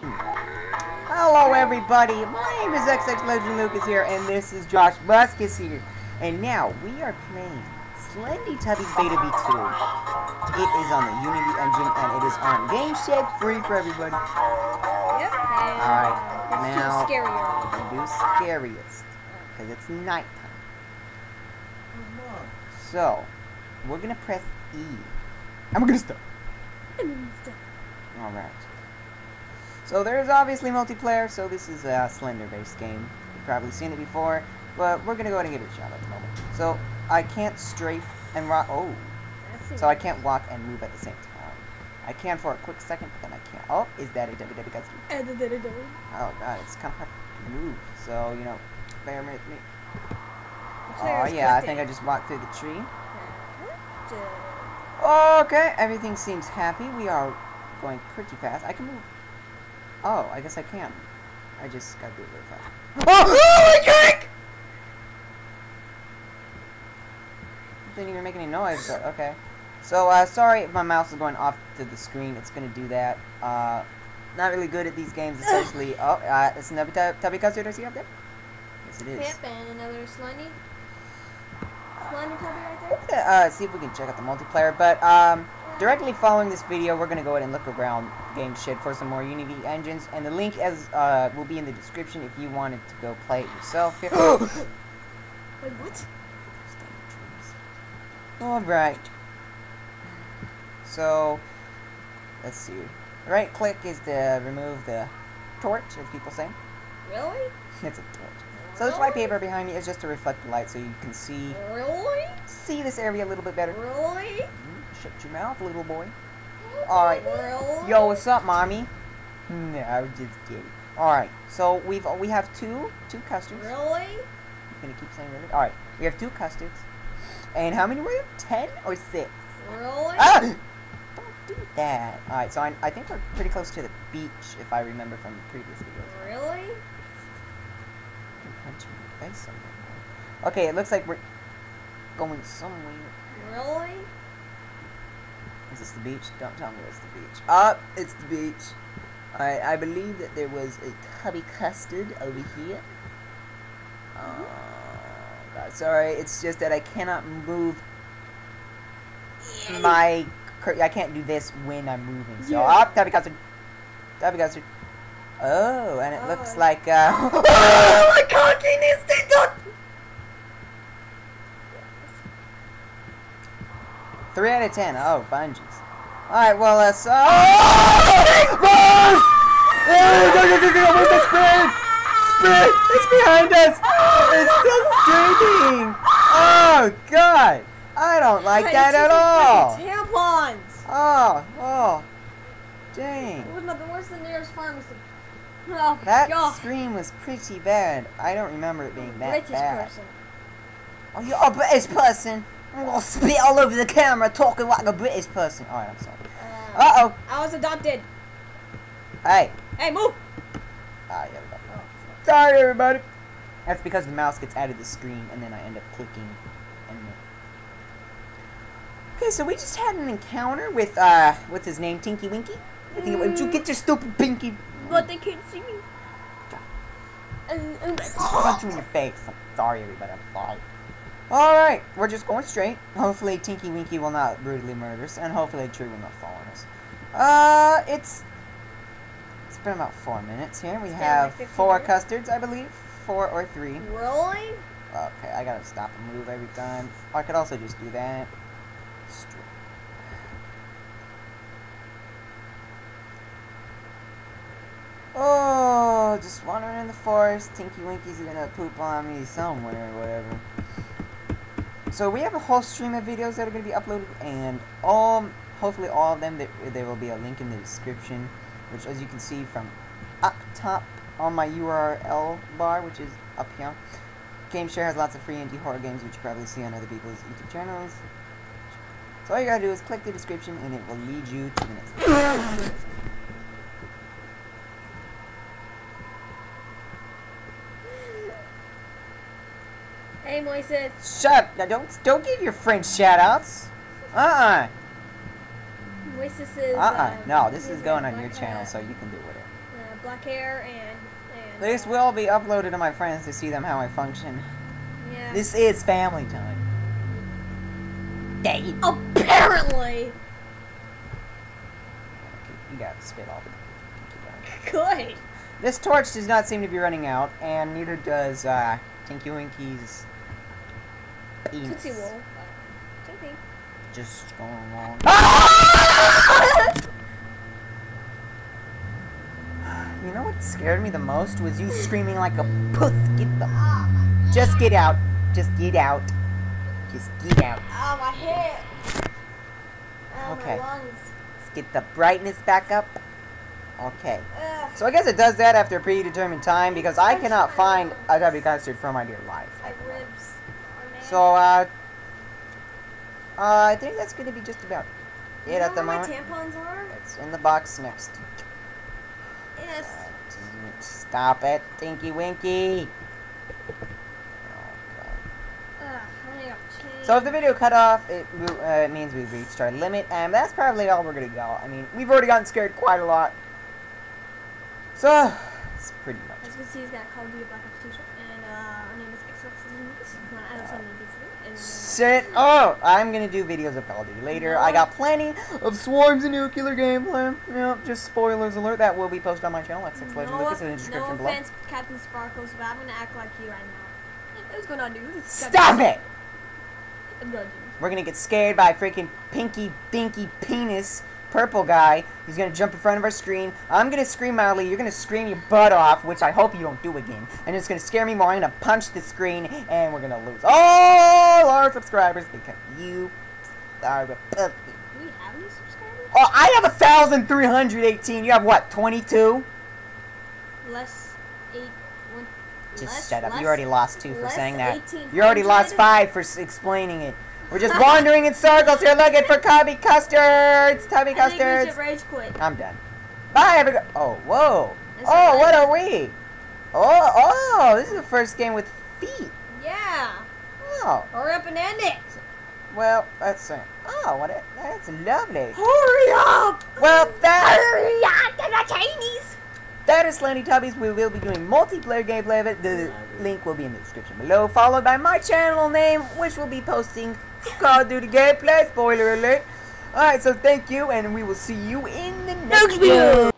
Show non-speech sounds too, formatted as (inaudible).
Hello everybody, my name is XX Legend Lucas here, and this is Josh Buscus here. And now, we are playing Slendy Tubbies Beta V2. It is on the Unity engine, and it is on Game Shed, free for everybody. Yep. Alright, now- do scarier. Do scariest, because it's nighttime. So, we're gonna press E. And we're gonna stop. Alright. So there's obviously multiplayer, so this is a Slender-based game. You've probably seen it before, but we're gonna go ahead and give it a shot at the moment. So, I can't strafe and rock- oh. So I can't walk and move at the same time. I can for a quick second, but then I can't. Oh, is that a WW Gutsy? Oh god, it's kind of hard to move. So, you know, bear with me. Oh yeah, I think I just walked through the tree. Okay, everything seems happy. We are going pretty fast. I can move. Oh, I guess I can. I just gotta do it really fast. (laughs) Oh, oh my god! Didn't even make any noise, but okay. So, uh, sorry if my mouse is going off to the screen. It's gonna do that. Uh, not really good at these games, especially. (laughs) oh, uh, it's another tub- tubby custard I see up there. Yes, it is. Yep, and another Slendy. Slendy Tubby right there. Uh, see if we can check out the multiplayer, but um, directly following this video, we're gonna go ahead and look around Game Shed for some more Unity engines, and the link as uh, will be in the description if you wanted to go play it yourself. Here. (gasps) Wait, what? All right. So, let's see. Right click is to remove the torch, as people say. Really? It's a torch. So this white paper behind me is just to reflect the light, so you can see Really? see this area a little bit better. Really? Shut your mouth, little boy. Alright. Yo, what's up, mommy? No, I was just kidding. All right, so we've we have two two custards. Really? You gonna keep saying really? All right, we have two custards. And how many were there? Ten or six? Really? Ah! Don't do that. All right, so I, I think we're pretty close to the beach, if I remember from the previous videos. Really? I'm punching your face somewhere. Okay, it looks like we're going somewhere. Really? Is this the beach? Don't tell me it's the beach. Up, it's the beach. Alright, I believe that there was a cubby custard over here. Oh, God, sorry. It's just that I cannot move my... I can't do this when I'm moving. So, Yeah. up, tubby custard. Cubby custard. Oh, and it looks Oh. like, uh... (laughs) oh, my cockiness! They don't... Three out of ten. Oh, bungees. Alright, well, uh, so... Oh! Run! Oh, go, go, go, go, where's the sprint? Sprint! It's behind us! It's still streaming! Oh, God! I don't like Hey, that at all! Tampons! Oh, oh. Dang. Where's the- nearest pharmacy? Oh, That God. scream was pretty bad. I don't remember it being that British bad. person. Oh, you're a British person? I'm gonna spit all over the camera talking like a British person. Alright, I'm sorry. Uh, Uh-oh. I was adopted. Hey. Hey, move! Ah, yeah, we got it. Sorry, everybody. That's because the mouse gets out of the screen, and then I end up clicking. And then... Okay, so we just had an encounter with uh, what's his name, Tinky Winky. I think it was, you get your stupid pinky. But they can't see me. Punch you in your face. I'm sorry, everybody. I'm sorry. All right, we're just going straight. Hopefully, Tinky Winky will not brutally murder us, and hopefully, tree will not fall on us. Uh, it's it's been about four minutes here. We have like four minutes? custards, I believe, four or three. really? Okay, I gotta stop and move every time. I could also just do that. Str- Oh, just wandering in the forest. Tinky Winky's gonna poop on me somewhere or whatever. So we have a whole stream of videos that are gonna be uploaded, and all, hopefully all of them, there, there will be a link in the description, which as you can see from up top on my URL bar, which is up here. GameShed has lots of free indie horror games, which you probably see on other people's YouTube channels. So all you gotta do is click the description, and it will lead you to the next. Moises. Shut up! Now don't don't give your friends shoutouts. Uh uh Moises is. uh uh. um, No, this is going on your channel, so you can do whatever. uh, black hair and. and This uh, will be uploaded to my friends to see them how I function. Yeah. This is family time. Dang it. Apparently. You got spit all the. Good. This torch does not seem to be running out, and neither does uh, Tinky Winky's penis. Tootsie Roll. Same thing. Just going along. (laughs) You know what scared me the most was you screaming like a puss. Get the. Oh Just get out. Just get out. Just get out. Oh, my head. Oh, Okay. my lungs. Let's get the brightness back up. Okay. Ugh. So I guess it does that after a predetermined time because I cannot find a W custard for my dear life. My ribs. Oh. So, uh, uh, I think that's going to be just about You it know at the where moment. my tampons are? It's in the box next. Yes. Stop it, Tinky Winky. Okay. Ugh, I only got change. So if the video cut off, it, uh, it means we've reached our limit, and that's probably all we're gonna go. I mean, we've already gotten scared quite a lot. So, it's pretty much. As you can see, he's got a Call of Duty Black Ops 2 shirt, and uh, our name is Xbox Lucas. I don't something to do for it. And, uh, Shit. Oh, I'm gonna do videos of Call of Duty later. I got plenty of Swarms and Nuclear gameplay. Yep, just spoilers alert. That will be posted on my channel, X Legend no, Lucas, in the description no below. offense, Captain Sparkles, but I'm gonna act like you right now. What's going on, dude? Stop it! We're gonna get scared by a freaking pinky dinky penis purple guy. He's gonna jump in front of our screen. I'm gonna scream loudly. You're gonna scream your butt off, which I hope you don't do again. And it's gonna scare me more. I'm gonna punch the screen, and we're gonna lose all our subscribers because you are a puppy. Do we have any subscribers? Oh, I have a thousand three hundred eighteen. You have what? Twenty-two? Less eight. One, Just less, shut up. less, You already lost two for saying that. You already lost five for s- explaining it. We're just wandering in circles here looking for cubby custards. Tubby I custards. should rage quit. I'm done. Bye, everybody. Oh, whoa. Oh, what are we? Oh, oh, this is the first game with feet. Yeah. Oh, Hurry up and end it. well, that's uh, oh, what? A, that's lovely. Hurry up. Well, that Hurry up. They're not Chinese. that is Slendy Tubbies. We will be doing multiplayer gameplay of it. The link will be in the description below, followed by my channel name, which will be posting Call of Duty gameplay. Spoiler alert. All right, so thank you, and we will see you in the next video.